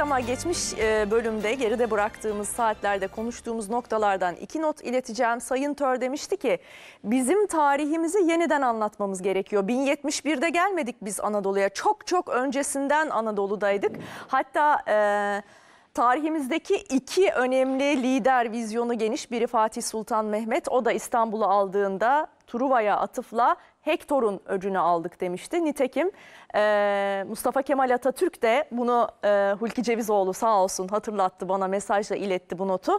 Ama geçmiş e, bölümde geride bıraktığımız saatlerde konuştuğumuz noktalardan iki not ileteceğim. Sayın Tör demişti ki bizim tarihimizi yeniden anlatmamız gerekiyor. 1071'de gelmedik biz Anadolu'ya. Çok çok öncesinden Anadolu'daydık. Hatta e, tarihimizdeki iki önemli lider vizyonu geniş. Biri Fatih Sultan Mehmet. O da İstanbul'u aldığında Truva'ya atıfla Hektor'un öcünü aldık demişti. Nitekim e, Mustafa Kemal Atatürk de bunu e, Hulki Cevizoğlu sağ olsun hatırlattı bana mesajla iletti bu notu.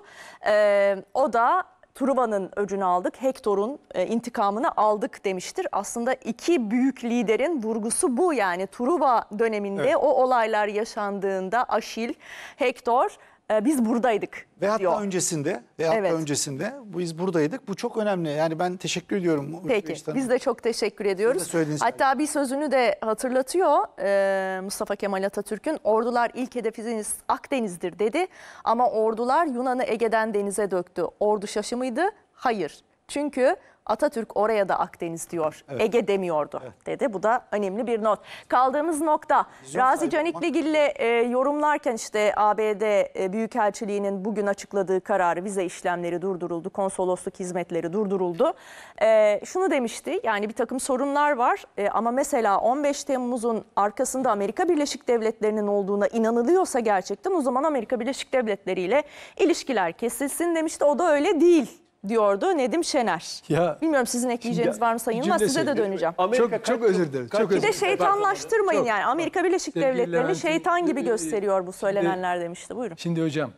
E, o da Truva'nın öcünü aldık, Hektor'un e, intikamını aldık demiştir. Aslında iki büyük liderin vurgusu bu yani Truva döneminde Evet. o olaylar yaşandığında Aşil, Hektor e, biz buradaydık Ve hatta diyor. öncesinde ve hatta Evet. öncesinde biz buradaydık. Bu çok önemli. Yani ben teşekkür ediyorum. Peki Özbekistan'a. biz de çok teşekkür ediyoruz. Söylediğiniz Hatta bir sözünü de hatırlatıyor e, Mustafa Kemal Atatürk'ün. Ordular ilk hedefiniz Akdeniz'dir dedi ama ordular Yunan'ı Ege'den denize döktü. Ordu şaşımıydı? Hayır. Çünkü Atatürk oraya da Akdeniz diyor. Ege demiyordu dedi. Bu da önemli bir not. Kaldığımız nokta Razi sahibi Canikligil'le e, yorumlarken işte ABD e, Büyükelçiliği'nin bugün açıkladığı kararı vize işlemleri durduruldu. Konsolosluk hizmetleri durduruldu. E, şunu demişti yani bir takım sorunlar var E, ama mesela 15 Temmuz'un arkasında Amerika Birleşik Devletleri'nin olduğuna inanılıyorsa gerçekten o zaman Amerika Birleşik Devletleri ile ilişkiler kesilsin demişti. O da öyle değil diyordu Nedim Şener. Ya, Bilmiyorum sizin ekleyeceğiniz Şimdi var mı Sayın Yılmaz size de döneceğim. çok çok özür dilerim. Çok Bir özür de şeytanlaştırmayın Çok. yani. Amerika Birleşik Devletleri'ni şeytan gibi e, gösteriyor bu şimdi- söylenenler demişti. Buyurun. Şimdi hocam,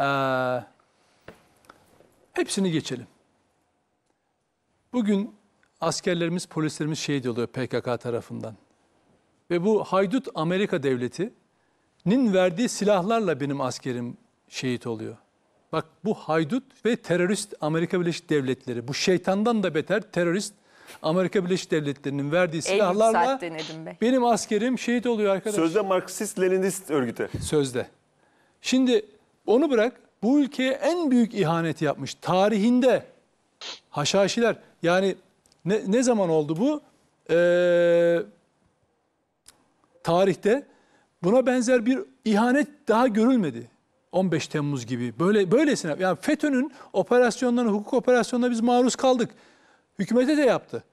eee, hepsini geçelim. Bugün askerlerimiz, polislerimiz şehit oluyor PKK tarafından. Ve bu haydut Amerika devletinin verdiği silahlarla benim askerim şehit oluyor. Bak bu haydut ve terörist Amerika Birleşik Devletleri, bu şeytandan da beter terörist Amerika Birleşik Devletleri'nin verdiği silahlarla Bey. benim askerim şehit oluyor arkadaş. Sözde Marksist-Leninist örgüte. Sözde. Şimdi onu bırak bu ülkeye en büyük ihaneti yapmış tarihinde haşhaşiler yani ne, ne zaman oldu bu? Ee, tarihte buna benzer bir ihanet daha görülmedi. 15 Temmuz gibi böyle böylesine yani FETÖ'nün operasyonlarına hukuk operasyonlarına biz maruz kaldık. Hükümete de yaptı.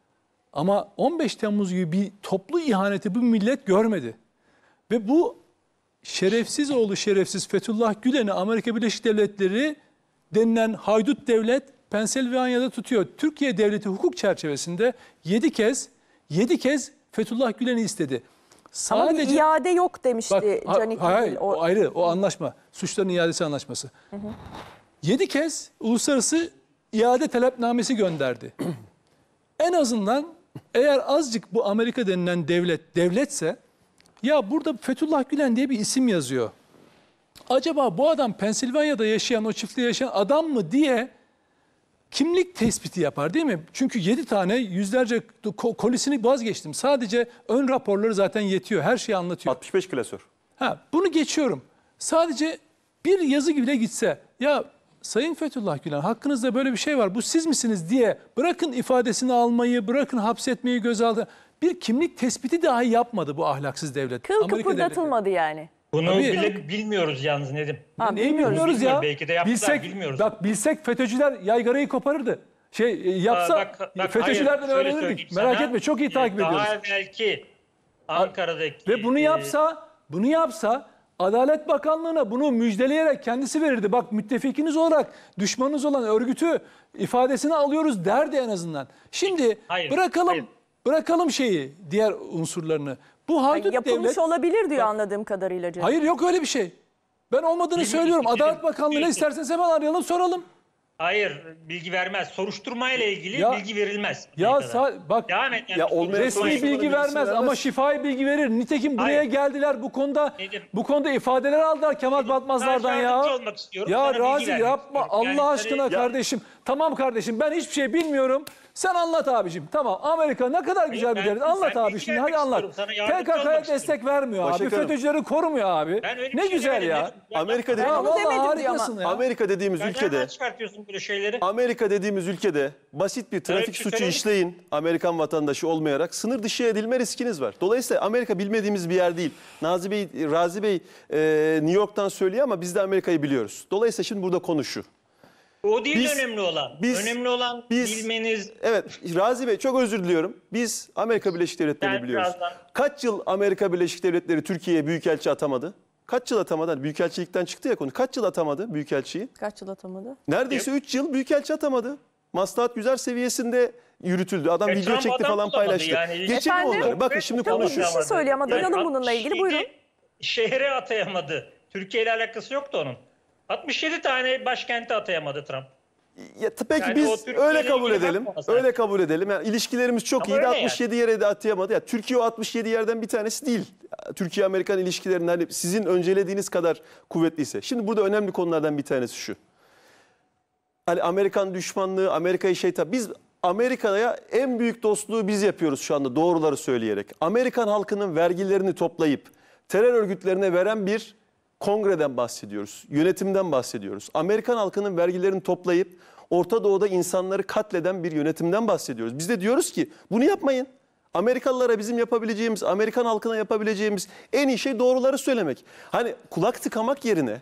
Ama 15 Temmuz gibi bir toplu ihaneti bu millet görmedi. Ve bu şerefsiz oğlu şerefsiz Fethullah Gülen'i Amerika Birleşik Devletleri denilen haydut devlet Pensilvanya'da tutuyor. Türkiye devleti hukuk çerçevesinde 7 kez 7 kez Fethullah Gülen'i istedi. Ama bir iade yok demişti Bak, Canik hayır, Ligil. o ayrı o anlaşma. Suçların iadesi anlaşması. 7 kez uluslararası iade talepnamesi gönderdi. en azından eğer azıcık bu Amerika denilen devlet devletse ya burada Fethullah Gülen diye bir isim yazıyor. Acaba bu adam Pensilvanya'da yaşayan, o çiftliğe yaşayan adam mı diye kimlik tespiti yapar değil mi? Çünkü 7 tane yüzlerce ko- kolisini vazgeçtim. Sadece ön raporları zaten yetiyor. Her şeyi anlatıyor. 65 klasör. Ha, bunu geçiyorum. Sadece bir yazı bile gitse ya Sayın Fethullah Gülen hakkınızda böyle bir şey var bu siz misiniz diye bırakın ifadesini almayı bırakın hapsetmeyi göz aldı. Bir kimlik tespiti dahi yapmadı bu ahlaksız devlet. Kıl Amerika kıpırdatılmadı yani. Bunu Tabii. bile bilmiyoruz yalnız Nedim. Ha, Neyi bilmiyoruz. bilmiyoruz ya? Belki de yaptılar, bilsek, bilmiyoruz. Bak bilsek FETÖ'cüler yaygarayı koparırdı. Şey e, yapsa Aa, bak- bak, FETÖ'cülerden hayır, öğrenirdik. Merak sana. etme çok iyi takip ediyoruz. Daha evvelki Ankara'daki... Ve bunu e, yapsa, bunu yapsa Adalet Bakanlığı'na bunu müjdeleyerek kendisi verirdi. Bak müttefikiniz olarak düşmanınız olan örgütü ifadesini alıyoruz derdi en azından. Şimdi Hayır, bırakalım hayır. bırakalım şeyi diğer unsurlarını. Bu haydut Yapılmış devlet olabilir diyor anladığım kadarıyla Canik. Hayır yok öyle bir şey. Ben olmadığını Bilmiyorum, söylüyorum. bilmiyorum. Adalet Bakanlığı'na isterseniz hemen arayalım soralım. Hayır bilgi vermez. Soruşturmayla ilgili Ya- bilgi verilmez. Ya bak Devam et. Ya olmayan resmi bilgi birisi vermez ama vermez. şifai bilgi verir. Nitekim buraya Hayır. geldiler bu konuda Nedim. bu konuda ifadeler aldılar Kemal Batmazlar'dan Ben ya. olmak istiyorum, Ya sana bilgi Razi yapma istiyorum. Yani Allah sana- aşkına Ya- kardeşim. Tamam kardeşim ben hiçbir şey bilmiyorum. Sen anlat abicim. Tamam Amerika ne kadar güzel bir ben- devlet. Anlat ben abi bilgi şimdi vermek hadi anlat. istiyorum. Sana yardımcı PKK'ya olmak destek vermiyor abi. Başbakanım. FETÖ'cüleri korumuyor abi. Ben öyle bir Ne şey güzel demedim ya. Ya, Amerika Ya dedi- onu vallahi demedim diyor harikasın ama. ya. Amerika dediğimiz Sen ülkede çıkartıyorsun böyle şeyleri? Amerika dediğimiz ülkede basit bir trafik şey suçu işleyin Amerikan vatandaşı olmayarak sınır dışı edilme riskiniz var. Dolayısıyla Amerika bilmediğimiz bir yer değil. Nazi Bey, Razi Bey e, New York'tan söylüyor ama biz de Amerika'yı biliyoruz. Dolayısıyla şimdi burada konuşu. O değil Biz- önemli olan. biz- önemli olan biz- bilmeniz. Evet Razi Bey çok özür diliyorum. Biz Amerika Birleşik Devletleri'ni Ben biliyoruz. birazdan- Kaç yıl Amerika Birleşik Devletleri Türkiye'ye büyükelçi atamadı? Kaç yıl atamadı? Hani büyükelçilikten çıktı ya konu. Kaç yıl atamadı büyükelçiyi? Kaç yıl atamadı? Neredeyse 3 yıl büyükelçi atamadı. Maslahat güzel seviyesinde yürütüldü. Adam E, video Trump çekti adam falan paylaştı. yani. Geçelim Efendim? onları. Bakın şimdi bir konuşuyoruz. şey söylüyor ama duyalım bununla ilgili. 67 Buyurun. Şehre atayamadı. Türkiye ile alakası yoktu onun. 67 tane başkenti atayamadı Trump. Ya, t- peki Yani biz öyle kabul edelim. Öyle kabul edelim. Yani ilişkilerimiz çok Ama iyiydi. öyle 67 yere de atayamadı. Ya Türkiye o 67 yerden bir tanesi değil. Türkiye Amerikan ilişkilerinin hani sizin öncelediğiniz kadar kuvvetliyse. Şimdi burada önemli konulardan bir tanesi şu. Hani Amerikan düşmanlığı, Amerika'yı şeytan. Biz Amerika'ya en büyük dostluğu biz yapıyoruz şu anda doğruları söyleyerek. Amerikan halkının vergilerini toplayıp terör örgütlerine veren bir kongreden bahsediyoruz. Yönetimden bahsediyoruz. Amerikan halkının vergilerini toplayıp Orta Doğu'da insanları katleden bir yönetimden bahsediyoruz. Biz de diyoruz ki bunu yapmayın. Amerikalılara bizim yapabileceğimiz, Amerikan halkına yapabileceğimiz en iyi şey doğruları söylemek. Hani kulak tıkamak yerine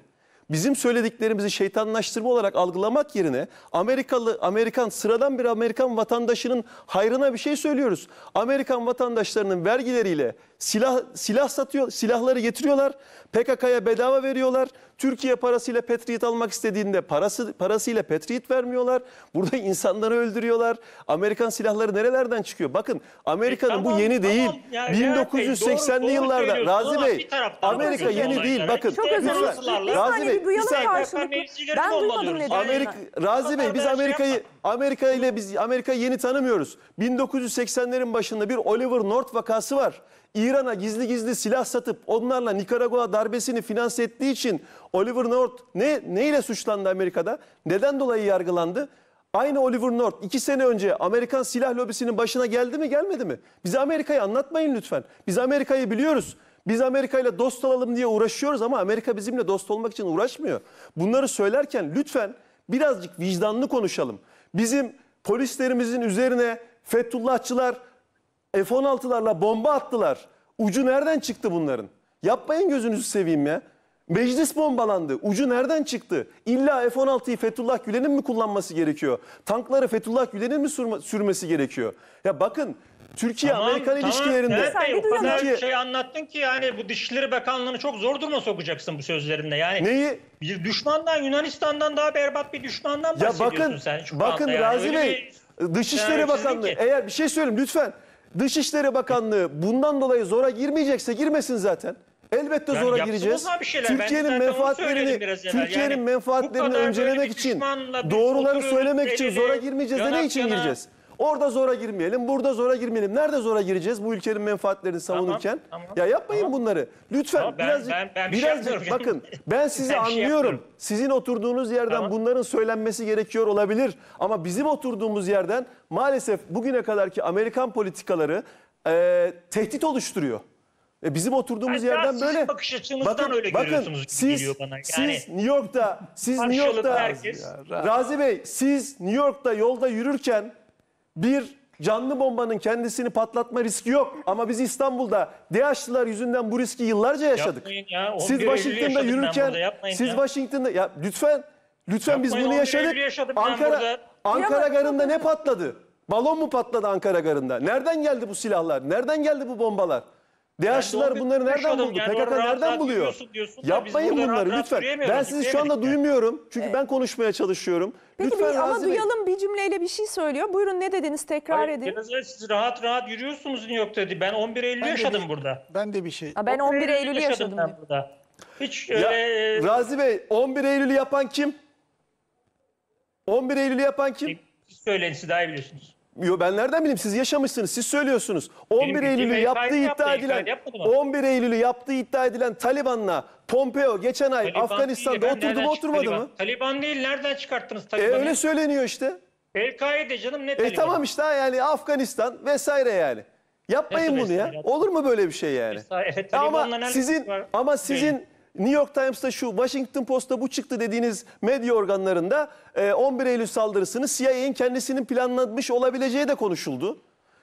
bizim söylediklerimizi şeytanlaştırma olarak algılamak yerine Amerikalı Amerikan sıradan bir Amerikan vatandaşının hayrına bir şey söylüyoruz. Amerikan vatandaşlarının vergileriyle silah silah satıyor, silahları getiriyorlar. PKK'ya bedava veriyorlar. Türkiye parasıyla Patriot almak istediğinde parası parasıyla Patriot vermiyorlar. Burada insanları öldürüyorlar. Amerikan silahları nerelerden çıkıyor? Bakın Amerika'nın E, bu tamam, yeni değil. tamam. Ya, Levent Bey, 1980'li doğru- doğru yıllarda söylüyorsun Razi Bey Amerika yeni değil. Bakın Bir Razi Bey, bir duyalım saniye. karşılıklı. Ben duymadım nedenini. Amerika, Razi Bey biz Amerika'yı. Amerika ile biz Amerika'yı yeni tanımıyoruz. 1980'lerin başında bir Oliver North vakası var. İran'a gizli gizli silah satıp onlarla Nikaragua darbesini finanse ettiği için Oliver North ne neyle suçlandı Amerika'da? Neden dolayı yargılandı? Aynı Oliver North iki sene önce Amerikan silah lobisinin başına geldi mi gelmedi mi? Bize Amerika'yı anlatmayın lütfen. Biz Amerika'yı biliyoruz. Biz Amerika ile dost olalım diye uğraşıyoruz ama Amerika bizimle dost olmak için uğraşmıyor. Bunları söylerken lütfen birazcık vicdanlı konuşalım. Bizim polislerimizin üzerine Fethullahçılar F-16'larla bomba attılar. Ucu nereden çıktı bunların? Yapmayın gözünüzü seveyim ya. Meclis bombalandı. Ucu nereden çıktı? İlla F-16'yı Fethullah Gülen'in mi kullanması gerekiyor? Tankları Fethullah Gülen'in mi sürme- sürmesi gerekiyor? Ya bakın Türkiye-Amerikan ilişkilerinde... Levent Bey, Sen bir o kadar duyalım. şey anlattın ki yani bu Dışişleri Bakanlığı'nı çok zor duruma sokacaksın bu sözlerinde. Yani Neyi? bir düşmandan Yunanistan'dan daha berbat bir düşmandan Ya bahsediyorsun bakın, sen şu bakın yani. Razi Öyle Bey, bir Dışişleri terörsüzlük Bakanlığı, ki. eğer bir şey söyleyeyim lütfen. Dışişleri Bakanlığı bundan dolayı zora girmeyecekse girmesin zaten. Elbette Yani zora gireceğiz. Türkiye'nin menfaatlerini. Türkiye'nin Yani menfaatlerini öncelemek için, doğruları söylemek için zora girmeyeceğiz de ne için yana. gireceğiz? Orada zora girmeyelim, burada zora girmeyelim. Nerede zora gireceğiz bu ülkenin menfaatlerini savunurken? tamam, ya yapmayın tamam. bunları. Lütfen Tamam, ben- birazcık, ben- ben şey birazcık yapmıyorum bakın. Ben sizi Ben şey anlıyorum. yapmıyorum. Sizin oturduğunuz yerden Tamam. bunların söylenmesi gerekiyor olabilir. Ama bizim oturduğumuz yerden maalesef bugüne kadarki Amerikan politikaları e, tehdit oluşturuyor. E, bizim oturduğumuz Hatta yerden böyle. bakış açınızdan öyle görüyorsunuz gibi siz, geliyor bana. Yani siz New York'ta, siz New York'ta, herkes- Razi Bey, siz New York'ta yolda yürürken bir canlı bombanın kendisini patlatma riski yok. Ama biz İstanbul'da DH'lılar yüzünden bu riski yıllarca yaşadık. Yapmayın ya, 11 Siz Washington'da yaşadım ben yürürken, siz ya. Washington'da ya lütfen lütfen biz Yapmayın, bunu 11 yaşadık. Ankara. Ankara garında ne patladı? Balon mu patladı Ankara garında? Nereden geldi bu silahlar? Nereden geldi bu bombalar? DH'lılar bunları nereden buldu? Yani PKK nereden rahat buluyor? diyorsun biz Yapmayın bunları rahat rahat lütfen. Ben sizi şu anda duymuyorum. Çünkü ben konuşmaya çalışıyorum. Peki lütfen bir, ama Razi Bey. duyalım bir cümleyle bir şey söylüyor. Buyurun ne dediniz tekrar Hayır, edin. önce siz rahat rahat yürüyorsunuz New York'ta dedi. Ben 11 Eylül Ben de yaşadım bir- burada. Ben de bir şey. Ha, ben 11 Eylül'ü yaşadım. ben diyor. burada. Hiç Ya, öyle Razi Bey 11 Eylül'ü yapan kim? 11 Eylül'ü yapan kim? siz söyleyin siz daha iyi biliyorsunuz. Yo ben nereden bileyim siz yaşamışsınız siz söylüyorsunuz. 11 bildiğim Eylül'ü yaptığı yaptı, iddia edilen yapmadı mı? 11 Eylül'ü yaptığı iddia edilen Taliban'la Pompeo geçen ay Taliban Afganistan'da değil, oturdu mu oturmadı Taliban? mı? Taliban değil nereden çıkarttınız E Taliban'ı? öyle söyleniyor işte. El-Kaide canım ne E Taliban? tamam işte yani Afganistan vesaire yani. Yapmayın bunu ya. Olur mu böyle bir şey yani? Ya Taliban'la ama sizin var? ama sizin New York Times'ta şu, Washington Post'ta bu çıktı dediğiniz medya organlarında e, 11 Eylül saldırısını CIA'nin kendisinin planlamış olabileceği de konuşuldu.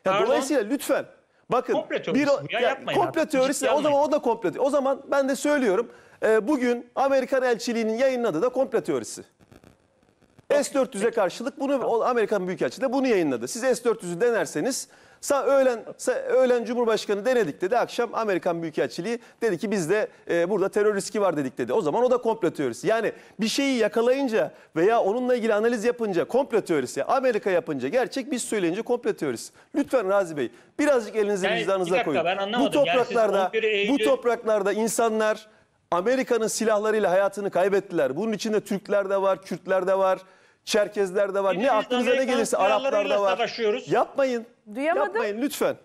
Ya Pardon? dolayısıyla lütfen bakın Komplo teorisi bu ya, yapmayın komplo artık. teorisi o zaman o da komplo. O zaman ben de söylüyorum. e, bugün Amerikan elçiliğinin yayınladığı da komplo teorisi. S-400'e karşılık bunu Amerikan Büyükelçiliği de bunu yayınladı. Siz S-400'ü denerseniz sa öğlen sa- öğlen Cumhurbaşkanı denedik dedi. Akşam Amerikan Büyükelçiliği dedi ki bizde e, burada terör riski var dedik dedi. O zaman o da komplo teorisi. Yani bir şeyi yakalayınca veya onunla ilgili analiz yapınca komplo teorisi. Amerika yapınca gerçek biz söyleyince komplo teorisi. Lütfen Razi Bey birazcık elinizi Yani vicdanınıza dakika, koyun. Bu. Yani topraklarda 11 bu topraklarda insanlar Amerika'nın silahlarıyla hayatını kaybettiler. Bunun içinde Türkler de var, Kürtler de var, Çerkezler de var. Ne aklınıza ne gelirse Araplar da var. Yapmayın. Duyamadım. Yapmayın lütfen.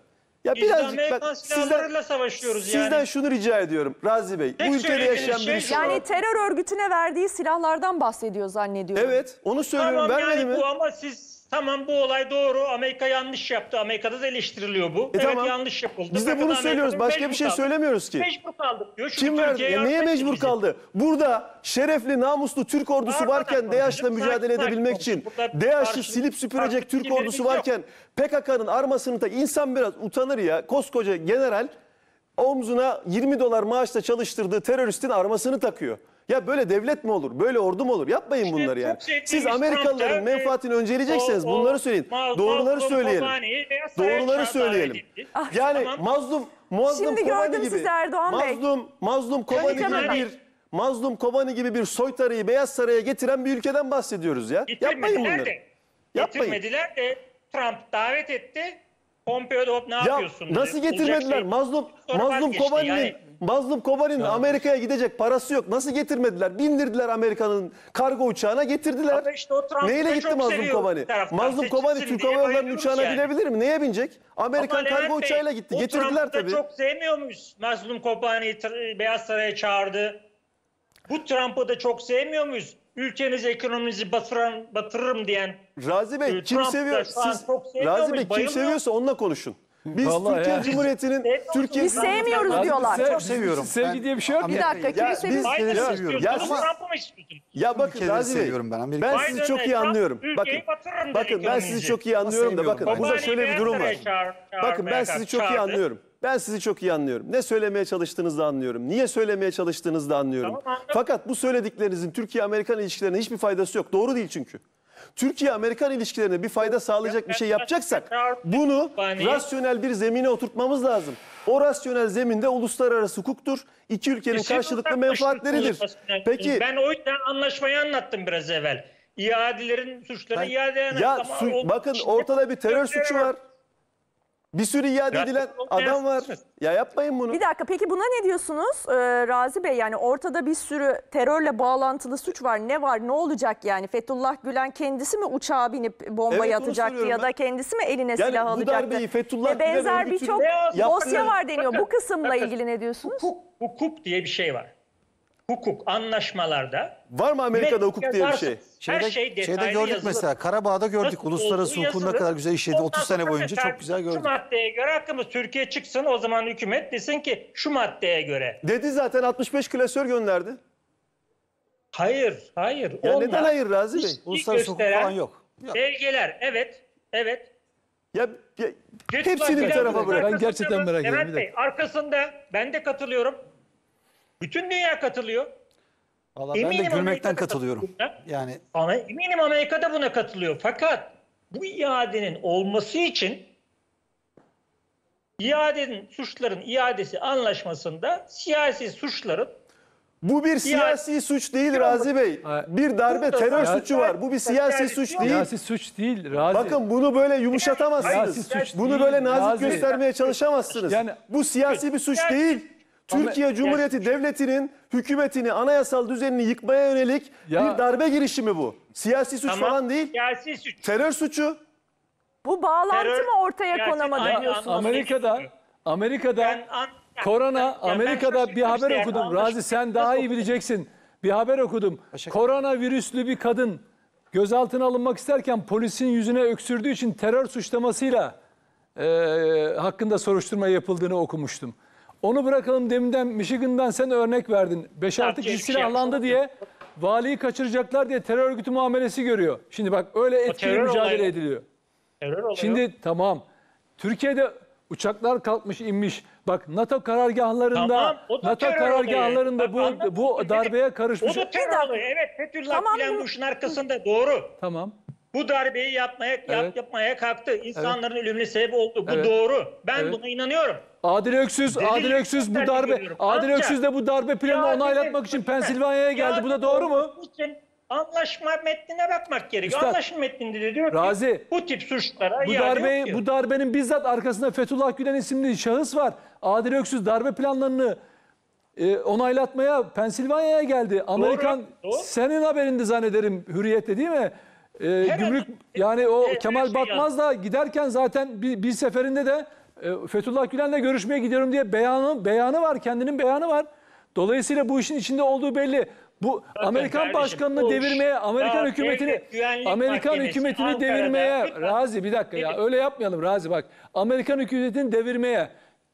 Ya Biz birazcık Amerikan ben silahlarıyla savaşıyoruz sizden yani. şunu rica ediyorum Razi Bey. Tek bu ülkede söylediğiniz yaşayan şey birisi. şu- Yani terör örgütüne verdiği silahlardan bahsediyor zannediyorum. Evet, onu söylüyorum. Tamam Vermedi yani mi? bu ama siz tamam bu olay doğru. Amerika yanlış yaptı. Amerika'da da eleştiriliyor bu. E evet tamam. yanlış yapıldı. Biz de bunu söylüyoruz. Başka bir şey kaldı. söylemiyoruz ki. Mecbur kaldık diyor. Çünkü Kim verdi? Ya neye mecbur bize. kaldı? Burada şerefli, namuslu Türk ordusu Pardon, varken Sakin, mücadele sakin edebilmek konuşun. için, karşı- silip süpürecek Türk ordusu varken PKK'nın armasını da insan biraz utanır ya. Koskoca general omzuna 20 dolar maaşla çalıştırdığı teröristin armasını takıyor. Ya böyle devlet mi olur? Böyle ordu mu olur? Yapmayın İşte bunları yani. Siz Amerikalıların Trump'ta, menfaatini önceleyecekseniz o- o bunları söyleyin. Ma- Doğruları Mazlum söyleyelim. Saray'a Doğruları söyleyelim. edildi. Yani Tamam. mazlum Muazzam Şimdi Kobani gördüm gibi. sizi Erdoğan Bey. mazlum, mazlum Kobani gibi bir Mazlum Kobani gibi bir soytarıyı Beyaz Saray'a getiren bir ülkeden bahsediyoruz ya. Yapmayın Getirmediler bunları. de. Yapmayın. Getirmediler de Trump davet etti. Pompeo da hop ne Ya yapıyorsun nasıl Olacak getirmediler? şey- Mazlum Mazlum. Kobani'nin Yani Mazlum Kobani'nin Amerika'ya gidecek parası yok. Nasıl getirmediler? Bindirdiler Amerika'nın kargo uçağına getirdiler. Ama işte o Trump'ı Neyle da gitti çok Mazlum seviyor Kobani? bir taraftan. Mazlum Kobani Seçilsin Türk diye Hava Yolları'nın bayılıyoruz uçağına yani. binebilir mi? Neye binecek? Amerikan Ama Levent kargo Bey, uçağıyla gitti. o Getirdiler Trump'ı da tabii. çok sevmiyor muyuz? Mazlum Kobani'yi tr- Beyaz Saray'a çağırdı. Bu Trump'ı da çok sevmiyor muyuz? Ülkenizi, ekonominizi batıran, batırırım diyen. Razi Bey Ee, kim Trump da seviyor? şu an Siz çok Razi Bey kim seviyorsa onunla konuşun. Biz Vallahi Türkiye ya. Cumhuriyeti'nin. Türkiye Biz sevmiyoruz diyorlar. sev- Çok seviyorum. Sevgi Ben diye bir şey yok. Bir ya. dakika Ya kimi biz- seviyorsun? Biden'ı Ya- istiyorsunuz, ya- bakın Razi Bey. seviyorum ben. Ben sizi çok iyi anlıyorum. Bakın bakın ben sizi çok iyi anlıyorum da bakın seviyorum. burada şöyle bir durum var. Bakın ben sizi çok iyi anlıyorum. Ben sizi çok iyi anlıyorum. Ne söylemeye çalıştığınızı da anlıyorum. Niye söylemeye çalıştığınızı da anlıyorum. Tamam. Fakat bu söylediklerinizin Türkiye-Amerikan ilişkilerine hiçbir faydası yok. Doğru değil çünkü. Türkiye-Amerikan ilişkilerine bir fayda sağlayacak bir şey yapacaksak bunu rasyonel bir zemine oturtmamız lazım. O rasyonel zeminde uluslararası hukuktur. İki ülkenin Siz karşılıklı menfaatleridir. Peki Ben o yüzden anlaşmayı anlattım biraz evvel. İadelerin suçlarını iade eden Ya su- bakın ortada bir terör suçu var. Bir sürü iade Ya, edilen adam var. Ya yapmayın bunu. Bir dakika peki buna ne diyorsunuz Ee, Razi Bey? Yani ortada bir sürü terörle bağlantılı suç var. Ne var ne olacak yani? Fethullah Gülen kendisi mi uçağa binip bombayı Evet, onu atacaktı soruyorum ya ben. da kendisi mi eline Yani silah bu alacaktı? darbeyi Fethullah Ve benzer Gülen birçok örgütü- dosya var deniyor. Bu kısımla ilgili ne diyorsunuz? Hukuk, hukuk diye bir şey var. Hukuk anlaşmalarda Var mı Amerika'da hukuk diye bir şey? Her Şeyde, şey detaylı şeyde gördük yazılır. mesela Karabağ'da gördük. Nasıl Uluslararası hukukun ne yazılı. kadar güzel işledi. Ondan 30 sene boyunca çok güzel Şu gördük. maddeye göre hakkımız Türkiye çıksın o zaman hükümet desin ki şu maddeye göre. Dedi zaten 65 klasör gönderdi. Hayır, hayır. Ya onlar neden hayır Razi Bey? Uluslararası hukuk falan yok. Yok. Belgeler, evet, evet. Ya, ya hepsini bir tarafa bırak. Ben gerçekten merak ediyorum, Levent Bey, arkasında ben de katılıyorum. Bütün dünya katılıyor. Vallahi ben de Eminim gülmekten Amerika'da katılıyorum. katılıyor. Yani Ama eminim Amerika da buna katılıyor. Fakat bu iadenin olması için iadenin suçların iadesi anlaşmasında siyasi suçların Bu bir siyasi suç değil Razi Bey. Bir darbe Burada terör zaten- suçu var. Bu bir siyasi suç değil. Siyasi suç değil Razi. Bakın bunu böyle yumuşatamazsınız. Siyasi suç Bunu değil, böyle nazik Razi. göstermeye çalışamazsınız. Yani- bu siyasi bir suç değil. Türkiye Cumhuriyeti Devleti'nin hükümetini, anayasal düzenini yıkmaya yönelik Ya- bir darbe girişimi bu. Siyasi suç Tamam, falan değil. Siyasi suç. Terör suçu. Bu bağlantı Terör- mı ortaya konamadı aynı diyorsunuz? Amerika'da Amerika'da Ben an- korona Ya ben Amerika'da şaşırdım bir haber yani, okudum. anlaşıldı. Razi sen daha iyi bileceksin. Bir haber okudum. Koronavirüslü bir kadın gözaltına alınmak isterken polisin yüzüne öksürdüğü için terör suçlamasıyla e, hakkında soruşturma yapıldığını okumuştum. Onu bırakalım deminden Michigan'dan sen örnek verdin. 5-6 Tamam, kişi şey silahlandı diye valiyi kaçıracaklar diye terör örgütü muamelesi görüyor. Şimdi bak öyle etkili terör mücadele olayı. ediliyor. Terör oluyor. Şimdi tamam. Türkiye'de uçaklar kalkmış inmiş. Bak NATO karargahlarında Tamam, o da NATO terör karargahlarında olayı. Bak, bu anladım. bu darbeye karışmış. O da terör oluyor. Evet Fethullah Tamam, Gülen bu- bu işin arkasında doğru. Tamam. Bu darbeyi yapmaya yap- Evet. yapmaya kalktı. İnsanların ölümüne sebep oldu. Bu Evet. doğru. Ben Evet. buna inanıyorum. Adil Öksüz, Delil Adil Öksüz bu darbe görüyorum. Adil Öksüz de bu darbe planını Ya onaylatmak için Pensilvanya'ya geldi. Bu da doğru mu? için Anlaşma metnine bakmak gerekiyor. Üstad, Anlaşma metninde de diyor ki Razi, bu tip suçlara Bu darbe bu darbenin bizzat arkasında Fethullah Gülen isimli şahıs var. Adil Öksüz darbe planlarını e, onaylatmaya Pensilvanya'ya geldi. Amerikan doğru. senin haberinde zannederim Hürriyet'te değil mi? E, gümrük yani o her Kemal şey Batmaz da giderken zaten bir, bir seferinde de e, Fethullah Gülen'le görüşmeye gidiyorum diye beyanı beyanı var. Kendinin beyanı var. Dolayısıyla bu işin içinde olduğu belli. Bu Amerikan kardeşim, başkanını bu devirmeye, Amerikan hükümetini Amerikan hükümetini Ankara'da- devirmeye Lütfen. Razi bir dakika ya öyle yapmayalım Razi bak. Amerikan hükümetini devirmeye,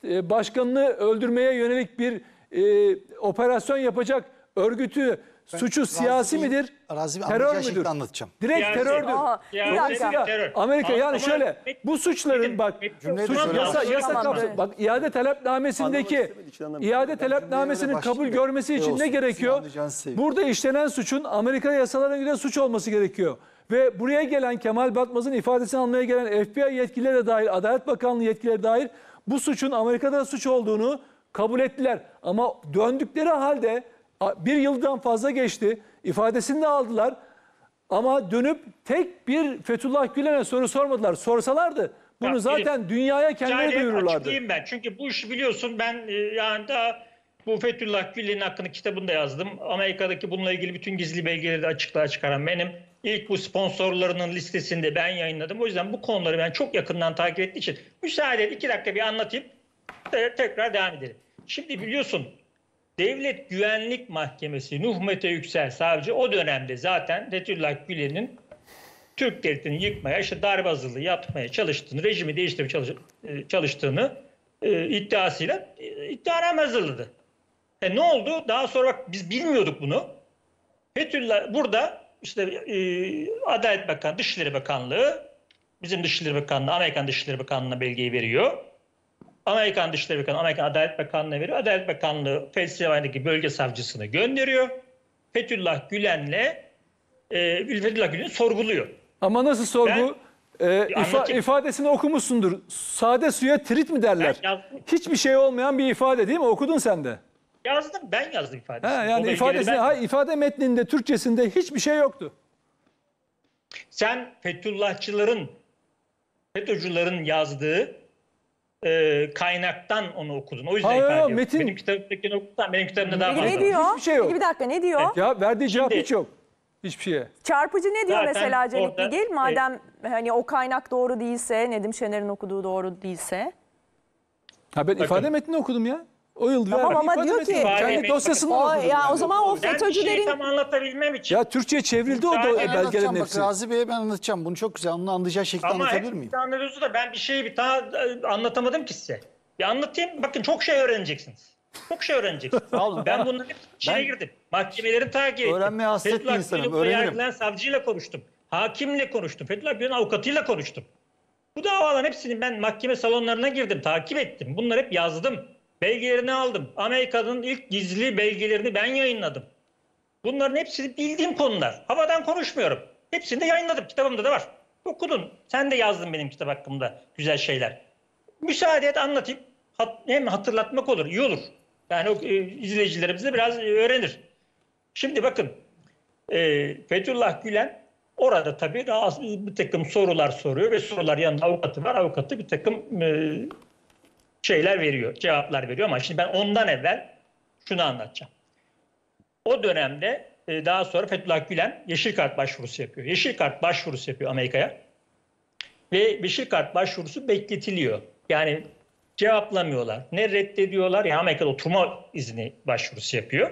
e, başkanını öldürmeye yönelik bir e, operasyon yapacak örgütü suçu siyasi midir? Arazi Bey Terör anlayacağı müdür? anlatacağım. Direkt Siyasi. terördür. Aa, bir Yani dakika. Dolayısıyla terör. Amerika yani Ama- şöyle bu suçların bak Cümleyi suç söyle. yasa yasa Tamam, kapsamı- evet. bak iade talepnamesindeki Anlamak istemedi, iade talepnamesinin kabul görmesi Ne için olsun, ne sizin gerekiyor? şey. Burada işlenen suçun Amerika yasalarına göre suç olması gerekiyor. Ve buraya gelen Kemal Batmaz'ın ifadesini almaya gelen FBI yetkilileri de dahil, Adalet Bakanlığı yetkilileri dahil bu suçun Amerika'da suç olduğunu kabul ettiler. Ama döndükleri halde bir yıldan fazla geçti. ifadesini de aldılar. Ama dönüp tek bir Fethullah Gülen'e soru sormadılar. Sorsalardı bunu Ya, zaten dünyaya kendileri duyururlardı. açıklayayım ben. Çünkü bu işi biliyorsun ben e, yani daha bu Fethullah Gülen'in hakkında kitabını da yazdım. Amerika'daki bununla ilgili bütün gizli belgeleri de açıklığa çıkaran benim. İlk bu sponsorlarının listesinde ben yayınladım. O yüzden bu konuları ben çok yakından takip ettiği için müsaade et iki dakika bir anlatayım. Te- Tekrar devam edelim. Şimdi biliyorsun Devlet Güvenlik Mahkemesi Nuh Mete Yüksel savcı o dönemde zaten Fethullah Gülen'in Türk devletini yıkmaya, işte darbe hazırlığı yapmaya çalıştığını, rejimi değiştirmeye çalış- e, çalıştığını e, iddiasıyla e, iddianame hazırladı. E ne oldu? Daha sonra bak biz bilmiyorduk bunu. Fethullah burada işte e, Adalet Bakanı, Dışişleri Bakanlığı, bizim Dışişleri Bakanlığı, Amerikan Dışişleri Bakanlığı'na belgeyi veriyor. Amerikan Dışişleri Bakanı, Amerikan Adalet Bakanlığı'na veriyor. Adalet Bakanlığı Pensilvanya'daki bölge savcısını gönderiyor. Fethullah Gülen'le e, Fethullah Gülen'i sorguluyor. Ama nasıl sorgu? Ee, ifa- ifadesini okumuşsundur. Sade suya trit mi derler? Ben. Hiçbir şey olmayan bir ifade değil mi? Okudun sen de. Yazdım ben yazdım ifadesini. Ha, yani ifadesinde, ben- hayır, ifade metninde, Türkçesinde hiçbir şey yoktu. Sen Fethullahçıların, FETÖ'cülerin yazdığı e, kaynaktan onu okudun. O yüzden Hayır, ifade yok. metin- Benim kitabımdakini okudun, benim kitabımda daha fazla. ne diyor? Hiçbir şey yok. Peki bir dakika ne diyor? Ya verdiği cevap Şimdi- hiç yok. Hiçbir şeye. Çarpıcı ne diyor Zaten mesela Celik Bilgil? Madem hani o kaynak doğru değilse, Nedim Şener'in okuduğu doğru değilse. Ha ben ifade metnini okudum ya. O yıl Tamam ama ifade diyor ki- Kendi İfade dosyasını O, okudum. ya o zaman o Ben şeyi FETÖ'cülerin tam anlatabilmem için. Ya Türkçe çevrildi o do- Ben Ben belgelerin anlatacağım bak hepsi. Razi Bey'e ben anlatacağım. Bunu çok güzel onun anlayacağı şekilde Ama anlatabilir hep miyim? anlıyorsunuz da ben bir şeyi bir daha e, anlatamadım ki size. Bir anlatayım. Bakın çok şey öğreneceksiniz. Çok şey öğreneceksiniz. Sağ olun. Ben Ben- bunların hep içine ben- girdim. Mahkemeleri takip ettim. Öğrenmeye hasret bir Fethullah insanım, öğrenirim. yargılayan savcıyla konuştum. Hakimle konuştum. Fethullah Gülen'in avukatıyla konuştum. Bu davaların hepsini ben mahkeme salonlarına girdim, takip ettim. Bunları hep yazdım. Belgelerini aldım. Amerika'nın ilk gizli belgelerini ben yayınladım. Bunların hepsini bildiğim konular. Havadan konuşmuyorum. Hepsini de yayınladım. Kitabımda da var. Okudun. Sen de yazdın benim kitap hakkında güzel şeyler. Müsaade et anlatayım. Hat- hem hatırlatmak olur, iyi olur. Yani o, e, izleyicilerimiz de biraz öğrenir. Şimdi bakın e, Fethullah Gülen orada tabii bir takım sorular soruyor ve sorular yanında avukatı var. Avukatı bir takım e, şeyler veriyor, cevaplar veriyor ama şimdi ben ondan evvel şunu anlatacağım. O dönemde e, daha sonra Fethullah Gülen yeşil kart başvurusu yapıyor. Yeşil kart başvurusu yapıyor Amerika'ya. Ve yeşil kart başvurusu bekletiliyor. Yani cevaplamıyorlar. Ne reddediyorlar, yani Amerika'da oturma izni başvurusu yapıyor.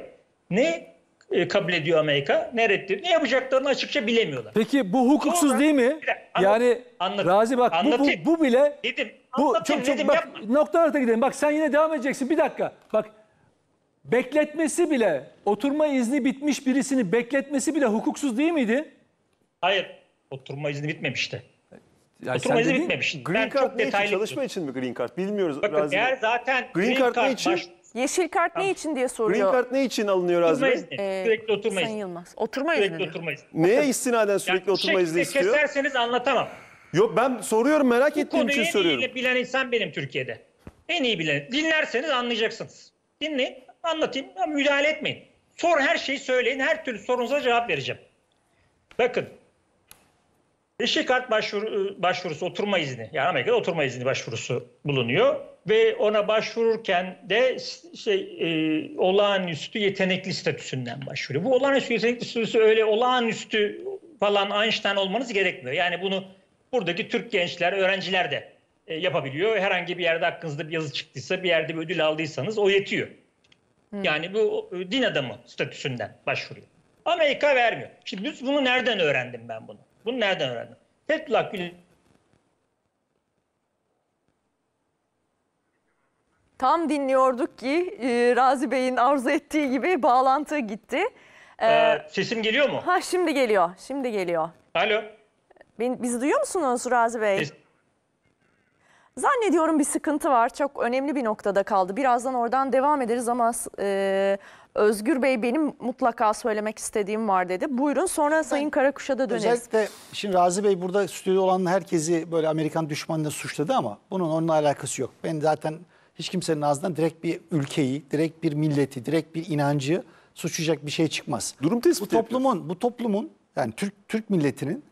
Ne e, kabul ediyor Amerika, ne reddediyor. Ne yapacaklarını açıkça bilemiyorlar. Peki bu hukuksuz Sonra- değil mi? Anlat- Yani anlat- Razi bak bu, bu, bu bile Dedim, bu anlatayım çok çok dedim, bak yapma. nokta nokta gidelim. Bak sen yine devam edeceksin. Bir dakika. Bak bekletmesi bile oturma izni bitmiş birisini bekletmesi bile hukuksuz değil miydi? Hayır, oturma izni bitmemişti. Yani Oturma sen izni dedin- bitmemiş. Green ben Card çok ne için? detaylı Çalışma için mi Green Card? Bilmiyoruz Bakın Razi Bey. eğer zaten Green Card ne için? baş- Yeşil kart ne için diye Green soruyor Card ne için alınıyor Razi oturma Bey? izni, Ee, sürekli oturma Sayın izni. Yılmaz. Oturma Sürekli izni diyor. oturma izni. Neye istinaden sürekli Yani oturma izni şekilde istiyor? keserseniz anlatamam. Yok ben soruyorum merak Bu ettiğim konuyu için en soruyorum. iyi bilen insan benim Türkiye'de. En iyi bilen. Dinlerseniz anlayacaksınız. Dinleyin, anlatayım ama müdahale etmeyin. Sor her şeyi söyleyin, her türlü sorunuza cevap vereceğim. Bakın, Yeşil kart başvuru, başvurusu oturma izni yani Amerika'da oturma izni başvurusu bulunuyor ve ona başvururken de şey e, olağanüstü yetenekli statüsünden başvuruyor. Bu olağanüstü yetenekli statüsü öyle olağanüstü falan Einstein olmanız gerekmiyor. Yani bunu buradaki Türk gençler, öğrenciler de e, yapabiliyor. Herhangi bir yerde hakkınızda bir yazı çıktıysa, bir yerde bir ödül aldıysanız o yetiyor. Yani bu e, din adamı statüsünden başvuruyor. Amerika vermiyor. Şimdi biz bunu nereden öğrendim ben bunu? Bunu nereden öğrendim? Fethullah Gülen Tam dinliyorduk ki e, Razi Bey'in arzu ettiği gibi bağlantı gitti. Ee, e, sesim geliyor mu? ha şimdi geliyor. Şimdi geliyor. Alo. Ben, bizi duyuyor musunuz Razi Bey? Ses- Zannediyorum bir sıkıntı var. Çok önemli bir noktada kaldı. Birazdan oradan devam ederiz ama e, Özgür Bey benim mutlaka söylemek istediğim var dedi. Buyurun sonra Sayın Karakuş'a da döneriz. Özellikle şimdi Razi Bey burada stüdyoda olan herkesi böyle Amerikan düşmanıyla suçladı ama bunun onunla alakası yok. Ben zaten hiç kimsenin ağzından direkt bir ülkeyi, direkt bir milleti, direkt bir inancı suçlayacak bir şey çıkmaz. Durum bu tespiti toplumun, bu toplumun yani Türk Türk milletinin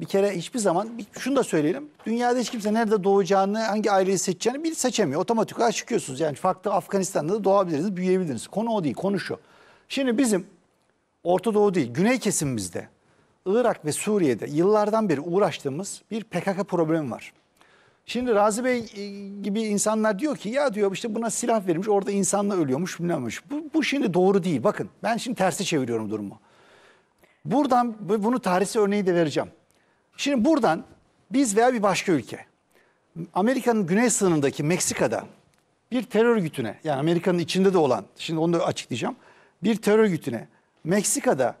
bir kere hiçbir zaman şunu da söyleyelim. Dünyada hiç kimse nerede doğacağını, hangi aileyi seçeceğini bir seçemiyor. Otomatik olarak çıkıyorsunuz. Yani farklı Afganistan'da da doğabilirsiniz, büyüyebilirsiniz. Konu o değil, konu şu. Şimdi bizim Orta Doğu değil, güney kesimimizde, Irak ve Suriye'de yıllardan beri uğraştığımız bir PKK problemi var. Şimdi Razi Bey e, gibi insanlar diyor ki ya diyor işte buna silah verilmiş orada insanla ölüyormuş bilmemiş. Bu, bu şimdi doğru değil. Bakın ben şimdi tersi çeviriyorum durumu. Buradan bu- bunu tarihsel örneği de vereceğim. Şimdi buradan biz veya bir başka ülke Amerika'nın güney sınırındaki Meksika'da bir terör örgütüne yani Amerika'nın içinde de olan şimdi onu da açıklayacağım. Bir terör örgütüne Meksika'da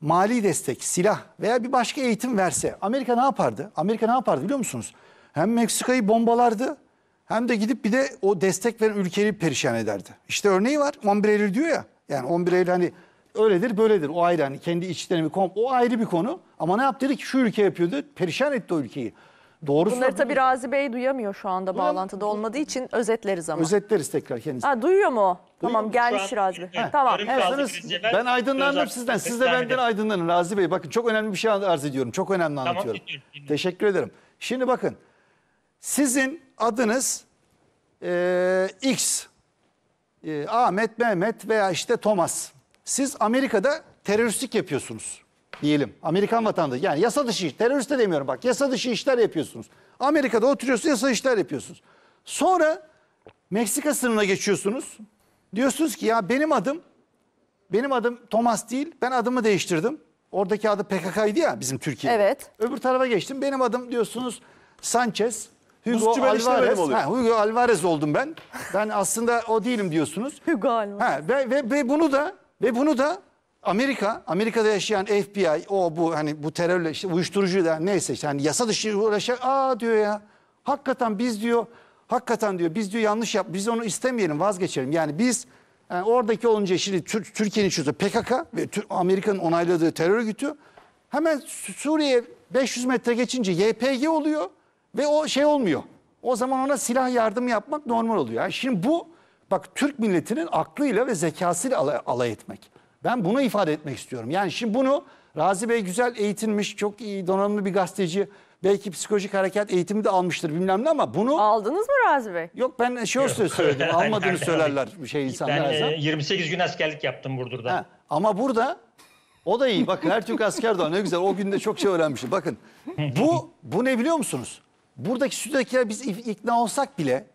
mali destek, silah veya bir başka eğitim verse Amerika ne yapardı? Amerika ne yapardı biliyor musunuz? Hem Meksika'yı bombalardı hem de gidip bir de o destek veren ülkeyi perişan ederdi. İşte örneği var 11 Eylül diyor ya. Yani 11 Eylül hani öyledir böyledir o ayrı hani kendi bir konu o ayrı bir konu. Ama ne yaptı dedi ki şu ülke yapıyordu perişan etti o ülkeyi. Doğrusu Bunları da tabii. Razi Bey duyamıyor şu anda bağlantıda olmadığı için özetleriz ama. Özetleriz tekrar kendisi. Ha, duyuyor mu? Tamam gelmiş Razi Bey. Evet, Tamam. yarım Evet. ben aydınlandım sizden. Siz de benden aydınlanın Razi Bey. Bakın çok önemli bir şey arz ediyorum. Çok önemli anlatıyorum. dinliyorum, dinliyorum. Teşekkür ederim. Şimdi bakın. Sizin adınız e, X. E, Ahmet, Mehmet veya işte Thomas. Siz Amerika'da teröristlik yapıyorsunuz. Diyelim. Amerikan vatandaşı. Yani yasa dışı iş. Terörist de demiyorum bak. Yasa dışı işler yapıyorsunuz. Amerika'da oturuyorsunuz yasa işler yapıyorsunuz. Sonra Meksika sınırına geçiyorsunuz. Diyorsunuz ki ya benim adım benim adım Thomas değil. Ben adımı değiştirdim. Oradaki adı PKK'ydı ya bizim Türkiye. Evet. Öbür tarafa geçtim. Benim adım diyorsunuz Sanchez. Hugo ben Alvarez. oluyor. Ha, Hugo Alvarez oldum ben. Ben aslında o değilim diyorsunuz. Hugo Alvarez. Ha, ve, ve, ve bunu da ve bunu da Amerika, Amerika'da yaşayan FBI, o bu hani bu terörle işte uyuşturucu da neyse işte hani yasa dışı uğraşan aa diyor ya. Hakikaten biz diyor, hakikaten diyor biz diyor yanlış yap. Biz onu istemeyelim, vazgeçelim. Yani biz yani oradaki olunca şimdi Tür- Türkiye'nin çözü PKK ve Amerika'nın onayladığı terör örgütü hemen Su- Suriye 500 metre geçince YPG oluyor ve o şey olmuyor. O zaman ona silah yardım yapmak normal oluyor. Yani şimdi bu bak Türk milletinin aklıyla ve zekasıyla alay, alay etmek. Ben bunu ifade etmek istiyorum. Yani şimdi bunu Razi Bey güzel eğitilmiş, çok iyi donanımlı bir gazeteci. Belki psikolojik hareket eğitimi de almıştır bilmem ne ama bunu Aldınız mı Razi Bey? yok ben şey söyledim. Almadığını söylerler bir şey insanlar. Ben e, 28 gün askerlik yaptım Burdur'da. Ha, ama burada o da iyi. Bakın her Türk asker de ne güzel. O günde çok şey öğrenmişim. Bakın bu bu ne biliyor musunuz? Buradaki stüdyodakiler biz ik- ikna olsak bile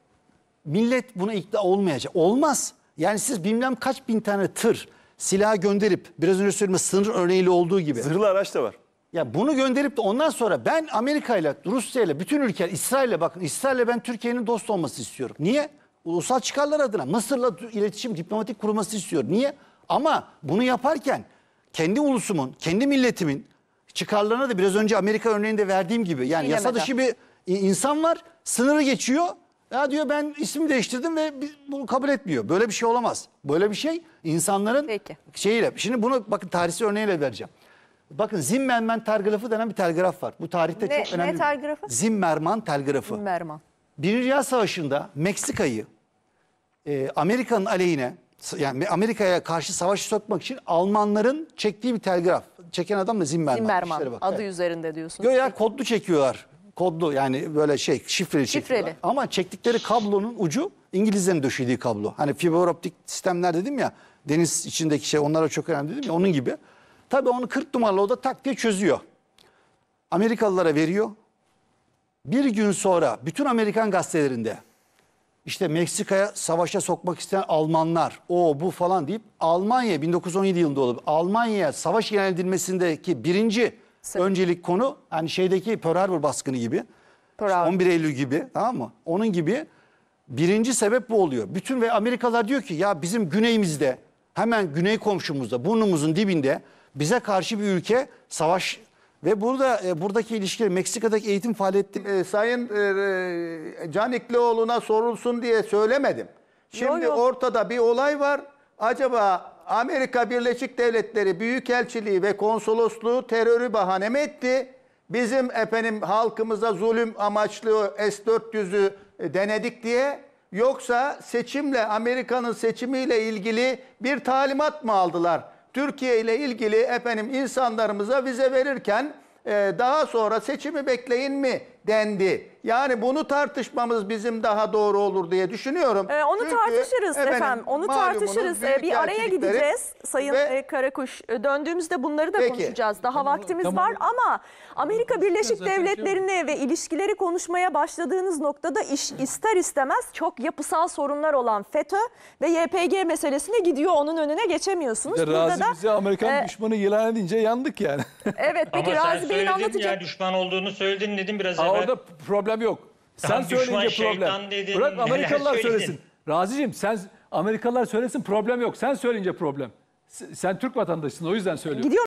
millet buna ikna olmayacak. Olmaz. Yani siz bilmem kaç bin tane tır, silah gönderip biraz önce söylediğim sınır örneğiyle olduğu gibi. Zırhlı araç da var. Ya bunu gönderip de ondan sonra ben Amerika ile Rusya ile bütün ülkeler İsrail'le bakın İsrail'le ben Türkiye'nin dost olması istiyorum. Niye? Ulusal çıkarlar adına Mısır'la iletişim diplomatik kurması istiyor. Niye? Ama bunu yaparken kendi ulusumun, kendi milletimin çıkarlarına da biraz önce Amerika örneğinde verdiğim gibi yani yasa Çiğnemeden. dışı bir insan var sınırı geçiyor. Ya diyor ben ismi değiştirdim ve biz bunu kabul etmiyor. Böyle bir şey olamaz. Böyle bir şey insanların Peki. şeyiyle. Şimdi bunu bakın tarihsel örneğiyle vereceğim. Bakın Zimmerman telgrafı denen bir telgraf var. Bu tarihte Ne- çok önemli. ne bir- telgrafı? Zimmerman telgrafı. Merman. Birinci Dünya Savaşı'nda Meksika'yı e, Amerika'nın aleyhine yani Amerika'ya karşı savaşı sokmak için Almanların çektiği bir telgraf. Çeken adam da Zimmerman. Zimmerman İşlere bak. adı Evet. üzerinde diyorsun. Göya kodlu çekiyorlar. Kodlu yani böyle şey şifreli çekiyorlar. Şifreli. Ama çektikleri kablonun ucu İngilizlerin döşediği kablo. Hani fiber optik sistemler dedim ya deniz içindeki şey onlara çok önemli dedim ya onun gibi. Tabii onu 40 numaralı o da tak diye çözüyor. Amerikalılara veriyor. Bir gün sonra bütün Amerikan gazetelerinde işte Meksika'ya savaşa sokmak isteyen Almanlar o bu falan deyip Almanya 1917 yılında olup Almanya'ya savaş ilan edilmesindeki birinci. Öncelik konu hani şeydeki Pearl Harbor baskını gibi Pearl Harbor. 11 Eylül gibi tamam mı? Onun gibi birinci sebep bu oluyor. Bütün ve Amerikalılar diyor ki ya bizim güneyimizde hemen güney komşumuzda burnumuzun dibinde bize karşı bir ülke savaş ve burada e, buradaki ilişkiler Meksika'daki eğitim faaliyetleri e, Sayın e, Can İklioğlu'na sorulsun diye söylemedim. Şimdi yo. ortada bir olay var. Acaba Amerika Birleşik Devletleri Büyükelçiliği ve Konsolosluğu terörü bahane etti? Bizim efendim halkımıza zulüm amaçlı S-400'ü e, denedik diye yoksa seçimle Amerika'nın seçimiyle ilgili bir talimat mı aldılar? Türkiye ile ilgili efendim insanlarımıza vize verirken e, daha sonra seçimi bekleyin mi dendi. Yani bunu tartışmamız bizim daha doğru olur diye düşünüyorum. Ee, onu Çünkü tartışırız efendim. Onu malumunuz tartışırız. Ee, bir araya gideceğiz Sayın ve- e, Karakuş. Ee, Döndüğümüzde bunları da Peki. konuşacağız. Daha vaktimiz tamam. var ama Amerika Birleşik şey Devletleri'ni ve ilişkileri konuşmaya başladığınız noktada iş ister istemez çok yapısal sorunlar olan FETÖ ve YPG meselesine gidiyor. Onun önüne geçemiyorsunuz. Bir de Burada Razi da bizi Amerikan e, düşmanı ilan edince yandık yani. evet peki Ama sen Razi Bey'in anlatacak. ya düşman olduğunu söyledin dedim biraz Aa, orada problem yok. Sen söyleyince problem. dedin, Bırak Amerikalılar söylesin. Razicim sen Amerikalılar söylesin problem yok. Sen söyleyince problem. Sen Türk vatandaşısın o yüzden söylüyorum. Gidiyor